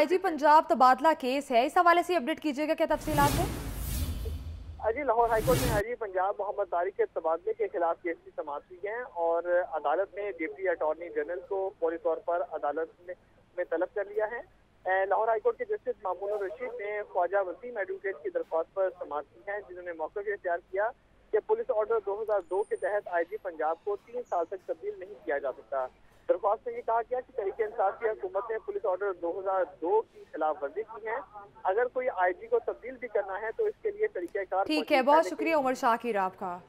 IG Punjab तबादला case है। इस हवाले से अपडेट कीजिएगा क्या तफसीलात है? अजी लाहौर हाईकोर्ट ने हाजी पंजाब मोहम्मद तारिक के तबादले के खिलाफ केस की समाप्त हुई है और अदालत ने डिप्टी अटॉर्नी जनरल को फौरी तौर पर अदालत में, तलब कर लिया है। लाहौर हाईकोर्ट के जस्टिस मामून रशीद ने ख्वाजा वसीम एडवोकेट की दरख्वास्त पर समाप्त की है जिन्होंने मौके से इख्तियार किया कि पुलिस ऑर्डर 2002 के तहत आईजी पंजाब को तीन साल तक तब्दील नहीं किया जा सकता। दरख्वास्त में ये कहा गया कि तरीके इंसाफ की हुकूमत ने पुलिस ऑर्डर 2002 की खिलाफ वर्जी की है। अगर कोई आईजी को तब्दील भी करना है तो इसके लिए तरीकेकार ठीक है बहुत शुक्रिया उमर शाकिर आपका